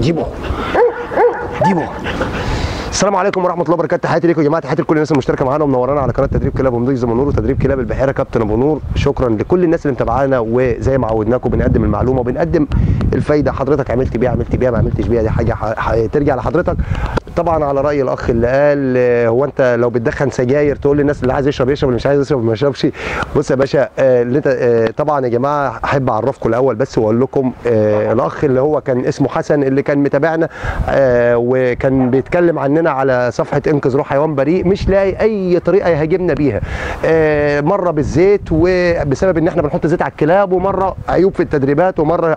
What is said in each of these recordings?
ديبو ديبو السلام عليكم ورحمة الله وبركاته. تحياتي ليكم يا جماعة. تحياتي لكل الناس المشتركة معانا ومنورانا على قناة تدريب كلاب ومضيف زي نور وتدريب كلاب البحيرة. كابتن أبو نور. شكرا لكل الناس اللي متابعانا وزي ما عودناكم بنقدم المعلومة وبنقدم الفايدة. حضرتك عملت بيها عملت بيها ما عملتش بيها. دي حاجة ترجع لحضرتك. طبعا على رأي الأخ اللي قال آه، هو أنت لو بتدخن سجاير تقول للناس اللي عايز يشرب يشرب اللي مش عايز يشرب ما يشربش. بص يا باشا آه، اللي أنت آه، طبعا يا جماعة أحب أعرفكم الأول بس وأقول لكم الأخ اللي هو كان اسمه حسن اللي كان متابعنا وكان بيتكلم عننا على صفحة انقذ روح حيوان بريء مش لاقي أي طريقة يهاجمنا بيها. مرة بالزيت وبسبب إن إحنا بنحط زيت على الكلاب ومرة عيوب في التدريبات ومرة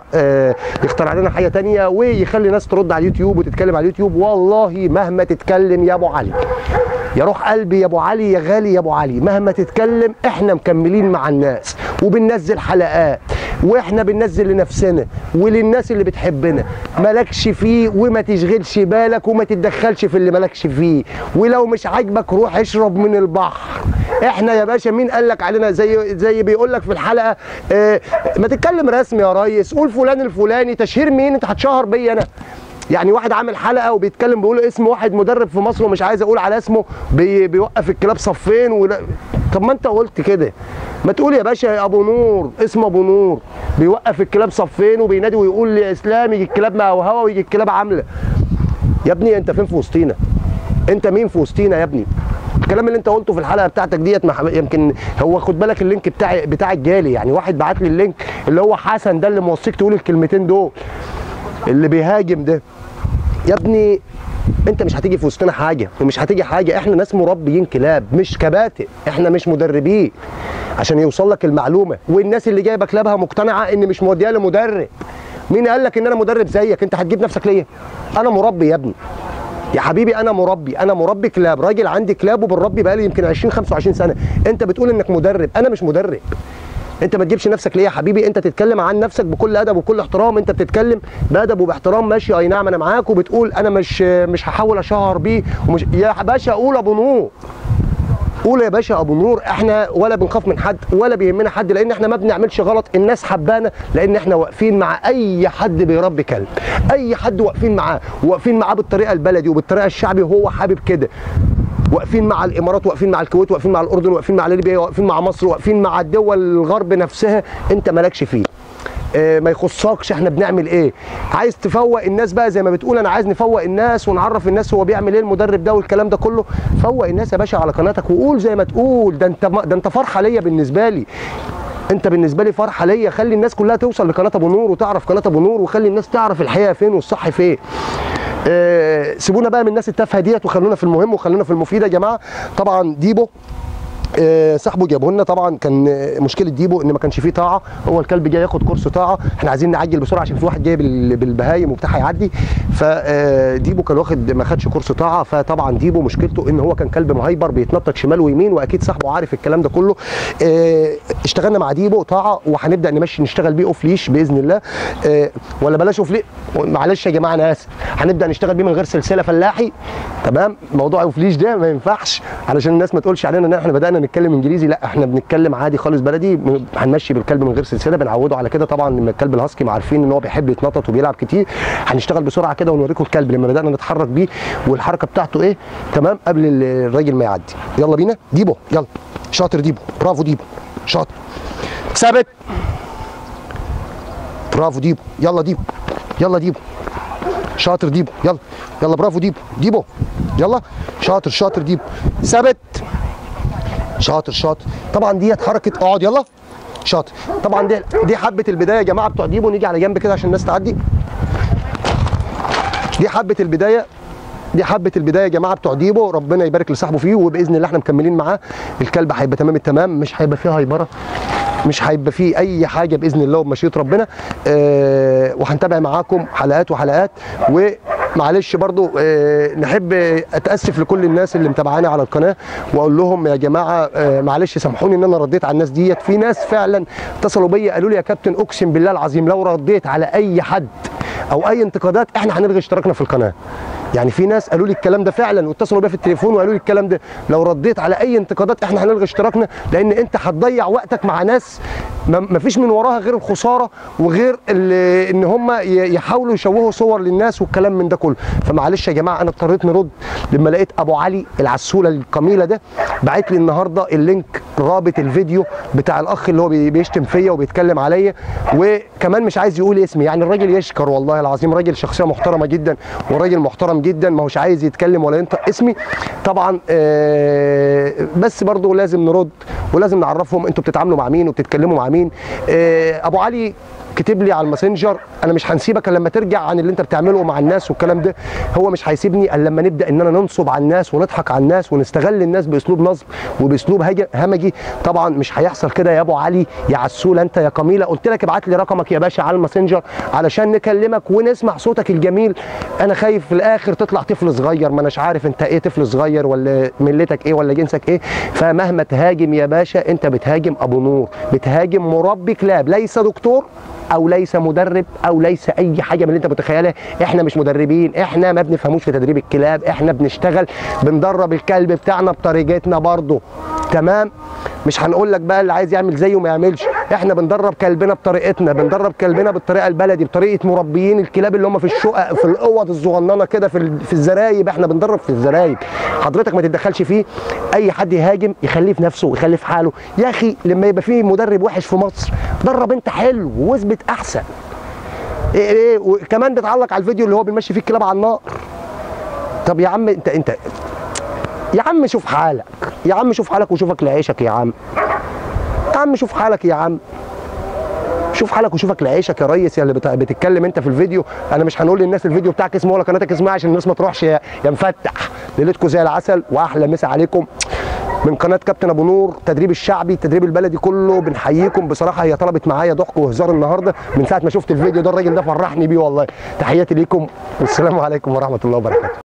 يخترع لنا حاجة تانية ويخلي ناس ترد على اليوتيوب وتتكلم على اليوتيوب. والله مهما تتكلم يا ابو علي. يا روح قلبي يا ابو علي يا غالي يا ابو علي. مهما تتكلم إحنا مكملين مع الناس وبننزل حلقات وإحنا بننزل لنفسنا وللناس اللي بتحبنا. مالكش فيه وما تشغلش بالك وما تتدخلش في اللي مالكش فيه. ولو مش عاجبك روح اشرب من البحر. إحنا يا باشا مين قال لك علينا؟ زي زي بيقول لك في الحلقة آه ما تتكلم رسمي يا ريس. قول فلان الفلاني تشهير مين؟ انت هتشهر بيا أنا. يعني واحد عامل حلقة وبيتكلم بيقول اسم واحد مدرب في مصر ومش عايز أقول على اسمه بي بيوقف الكلاب صفين ولا طب ما أنت قلت كده. ما تقول يا باشا يا أبو نور اسمه أبو نور. بيوقف الكلاب صفين وبينادي ويقول لاسلام يجي الكلاب مع هوا ويجي الكلاب عاملة. يا ابني أنت فين في وسطينا؟ أنت مين في وسطينا يا ابني؟ الكلام اللي أنت قلته في الحلقة بتاعتك ديت يمكن هو خد بالك ال link بتاعي بتاعك جالي يعني واحد بعت لي ال link اللي هو حسن ده اللي موصيك تقول الكلمتين دول. اللي بيهاجم ده يا ابني انت مش هتيجي في وسطنا حاجة ومش هتيجي حاجة. إحنا ناس مربيين كلاب مش كباتن إحنا مش مدربين. عشان يوصل لك المعلومة. والناس اللي جايبة كلابها مقتنعة ان مش موديها لمدرب. مين قال لك ان أنا مدرب زيك؟ انت هتجيب نفسك ليه أنا مربي يا ابني. يا حبيبي أنا مربي. أنا مربي كلاب. راجل عندي كلاب وبنربي بقالي يمكن 20 25 سنة. انت بتقول انك مدرب. أنا مش مدرب. انت ما تجيبش نفسك ليه يا حبيبي؟ انت تتكلم عن نفسك بكل ادب وكل احترام. انت بتتكلم بادب وباحترام. ماشي اي نعم أنا معاك. وبتقول أنا مش مش هحاول اشهر بيه. ومش يا باشا قول ابو نور. قول يا باشا ابو نور إحنا ولا بنخاف من حد ولا بيهمنا حد لأن إحنا ما بنعملش غلط. الناس حبانا لأن إحنا واقفين مع اي حد بيربي كلب. اي حد واقفين معاه. واقفين معاه بالطريقة البلدي وبالطريقة الشعبي وهو حابب كده. واقفين مع الامارات واقفين مع الكويت واقفين مع الاردن واقفين مع ليبيا واقفين مع مصر واقفين مع الدول الغرب نفسها انت مالكش فيه. آه، ما يخصكش إحنا بنعمل إيه. عايز تفوق الناس بقى زي ما بتقول أنا عايز نفوق الناس ونعرف الناس هو بيعمل إيه المدرب ده والكلام ده كله. فوق الناس يا باشا على قناتك وقول زي ما تقول. ده انت ده انت فرحة ليا بالنسبة لي. انت بالنسبة لي فرحة ليا. خلي الناس كلها توصل لقناة أبو نور وتعرف قناة أبو نور وخلي الناس تعرف الحقيقة فين والصح فين. سيبونا بقى من الناس التافهة ديت وخلونا في المهم وخلونا في المفيد يا جماعة. طبعا ديبو آه، صاحبه جابه لنا. طبعا كان آه، مشكلة ديبو إن ما كانش فيه طاعة. هو الكلب جاي ياخد course طاعة. إحنا عايزين نعجل بسرعة عشان في واحد جاي بال- بالبهايم وبتاع هيعدي. فديبو كان واخد ما خدش course طاعة. فطبعا ديبو مشكلته إن هو كان كلب مهيبر بيتنطط شمال ويمين وأكيد صاحبه عارف الكلام ده كله. آه، اشتغلنا مع ديبو طاعة وهنبدأ نمشي نشتغل بيه off leash بإذن الله. آه، ولا بلاش off معلش يا جماعة أنا آسف. هنبدأ نشتغل بيه من غير سلسلة فلاحي. تمام؟ موضوع off leash ده ما ينفعش علشان الناس ما تقولش علينا إن إحنا بدأنا نتكلم انجليزي؟ لا إحنا بنتكلم عادي خالص بلدي. هنمشي بالكلب من غير سلسلة بنعوده على كده. طبعا لما الكلب الهاسكي عارفين إن هو بيحب يتنطط وبيلعب كتير. هنشتغل بسرعة كده ونوريكم الكلب لما بدأنا نتحرك بيه والحركة بتاعته إيه. تمام؟ قبل ال- الراجل ما يعدي. يلا بينا. ديبو. يلا. شاطر ديبو. برافو ديبو. شاطر. ثابت. برافو ديبو. يلا ديبو. يلا ديبو. شاطر ديبو. يلا. يلا برافو ديبو. ديبو. يلا. شاطر شاطر ديبو. ثابت. شاطر شاطر. طبعا ديت حركة أقعد يلا. شاطر. طبعا دي دي حبة البداية يا جماعة بتوع ديبو نيجي على جنب كده عشان الناس تعدي. دي حبة البداية دي حبة البداية يا جماعة بتوع ديبو. ربنا يبارك لصاحبه فيه وبإذن الله إحنا مكملين معاه. الكلب هيبقى تمام التمام. مش هيبقى فيه هيبره مش هيبقى فيه أي حاجة بإذن الله وبمشيئة ربنا. آه وهنتابع معاكم حلقات وحلقات ومعلش برضو آه نحب أتأسف لكل الناس اللي متابعاني على القناة وأقول لهم يا جماعة آه معلش سامحوني إن أنا رديت على الناس ديت. في ناس فعلا اتصلوا بيا قالوا لي يا كابتن أقسم بالله العظيم لو رديت على أي حد أو أي انتقادات إحنا هنلغي اشتراكنا في القناة. يعني في ناس قالوا لي الكلام ده فعلا واتصلوا بيا في التليفون وقالوا لي الكلام ده. لو رديت على أي انتقادات إحنا هنلغي اشتراكنا لأن أنت هتضيع وقتك مع ناس ما فيش من وراها غير الخسارة وغير إن هم يحاولوا يشوهوا صور للناس والكلام من ده كله. فمعلش يا جماعة أنا اضطريت نرد لما لقيت أبو علي العسولة القميلة ده بعت لي النهارده ال link رابط الفيديو بتاع الأخ اللي هو بي- بيشتم فيا وبيتكلم عليا. وكمان مش عايز يقول اسمي. يعني الراجل يشكر والله العظيم. راجل شخصية محترمة جدا وراجل محترم جدا. ما هوش عايز يتكلم ولا ينطق اسمي. طبعا آه، بس برضه لازم نرد ولازم نعرفهم. أنتوا بتتعاملوا مع مين وبتتكلموا مع مين؟ آه، أبو علي كتب لي على الماسنجر أنا مش هنسيبك إلا لما ترجع عن اللي أنت بتعمله مع الناس والكلام ده. هو مش هيسيبني إلا لما نبدأ اننا ننصب على الناس ونضحك على الناس ونستغل الناس بأسلوب نصب وبأسلوب همجي. طبعا مش هيحصل كده يا أبو علي يا عسول أنت يا قميلة. قلت لك ابعت لي رقمك يا باشا على الماسنجر علشان نكلمك ونسمع صوتك الجميل. أنا خايف في الآخر تطلع طفل صغير ما أناش عارف أنت إيه طفل صغير ولا ملتك إيه ولا جنسك إيه. فمهما تهاجم يا باشا أنت بتهاجم أبو نور بتهاجم مربي كلاب ليس دكتور. أو ليس مدرب أو ليس أي حاجة من اللي أنت متخيلها. إحنا مش مدربين إحنا ما بنفهموش في تدريب الكلاب إحنا بنشتغل بندرب الكلب بتاعنا بطريقتنا برضه. تمام؟ مش هنقول لك بقى اللي عايز يعمل زيه ما يعملش. إحنا بندرب كلبنا بطريقتنا بندرب كلبنا بالطريقة البلدي بطريقة مربيين الكلاب اللي هم في الشقق في الأوض الصغننة كده في في الزرايب. إحنا بندرب في الزرايب. حضرتك ما تتدخلش فيه. أي حد يهاجم يخليه في نفسه ويخليه في حاله. يا أخي لما يبقى فيه مدرب وحش في مصر درب انت حلو واثبت احسن. إيه إيه وكمان بتعلق على الفيديو اللي هو بيمشي فيه الكلاب على النار. طب يا عم انت انت يا عم شوف حالك يا عم شوف حالك وشوفك لعيشك يا عم. يا عم شوف حالك يا عم. شوف حالك وشوفك لعيشك يا ريس يا اللي بت- بتتكلم انت في الفيديو. أنا مش هنقول للناس الفيديو بتاعك اسمه ولا قناتك اسمها عشان الناس ما تروحش يا مفتح. ليلتكم زي العسل واحلى مسا عليكم. من قناة كابتن أبو نور تدريب الشعبي التدريب البلدي كله بنحييكم. بصراحة هي طلبت معايا ضحك وهزار النهارده من ساعة ما شفت الفيديو ده الراجل ده فرحني بيه والله. تحياتي ليكم والسلام عليكم ورحمة الله وبركاته.